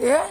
Yeah?